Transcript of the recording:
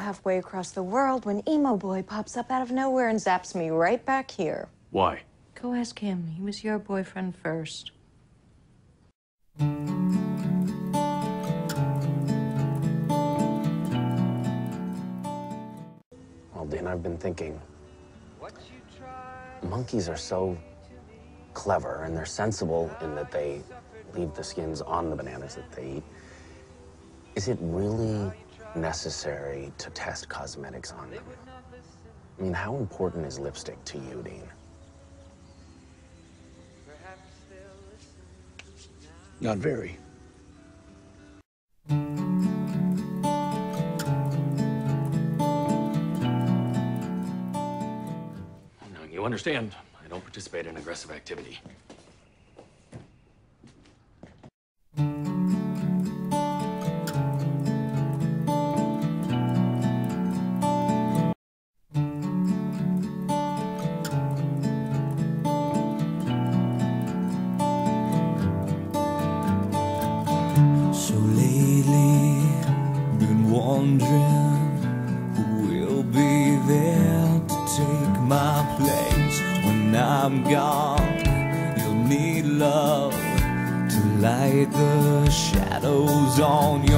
halfway across the world when Emo Boy pops up out of nowhere and zaps me right back here. Why? Go ask him. He was your boyfriend first. Well, Dean, I've been thinking. Monkeys are so clever and they're sensible in that they leave the skins on the bananas that they eat. Is it really necessary to test cosmetics on them? I mean, how important is lipstick to you, Dean? Not very. Now, you understand, I don't participate in aggressive activity. Wondering who will be there to take my place when I'm gone. You'll need love to light the shadows on your